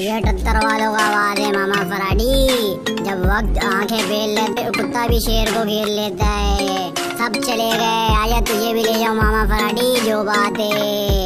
यह टत्तर वालों का आवाज़ है, मामा फराडी। जब वक्त आँखें बेल लेते, कुत्ता भी शेर को घेर लेता है। सब चले गए आया तुझे भी ले जाओ मामा फराडी, जो बात है।